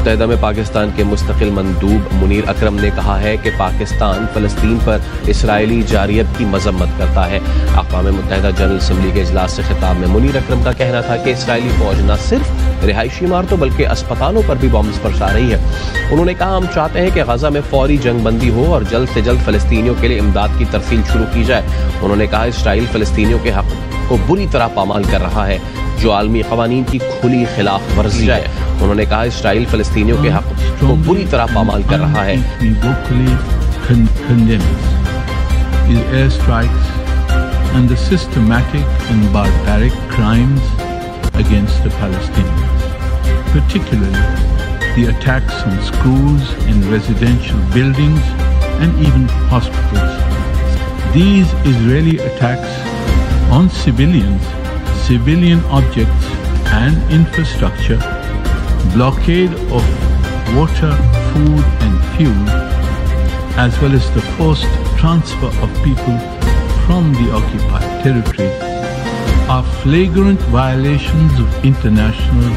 मुतहदा में पाकिस्तान के मुस्तकिल मंदूब मुनीर अकरम ने कहा है कि पाकिस्तान फ़लस्तीन पर इसराइली जारियत की मजम्मत करता है। अकवा मुतहदा जनरल असम्बली के अजलास से खिताब में मुनीर अकरम का कहना था कि इसराइली फौज न सिर्फ़ रिहायशी इमारतों, बल्कि अस्पतालों पर भी बॉम्ब बरसा रही है। उन्होंने कहा, हम चाहते हैं कि गजा में फौरी जंग बंदी हो और जल्द से जल्द फ़लस्तियों के लिए इमदाद की तरसील शुरू की जाए। उन्होंने कहा, इसराइल फ़लस्तियों के हक को बुरी तरह पामाल कर रहा है। जो आलमी कवानीन की खुली खिलाफ वर्जी है उन्होंने कहा इसराइल फ़लस्तियों के हक को बुरी तरह पामाल कर रहा है unequivocally con- condemns the airstrikes and the systematic and barbaric crimes against the Palestinians, particularly the attacks on schools and residential buildings and even hospitals. These Israeli attacks on civilians, civilian objects and infrastructure, blockade of water, food and fuel, as well as the forced transfer of people from the occupied territory are flagrant violations of international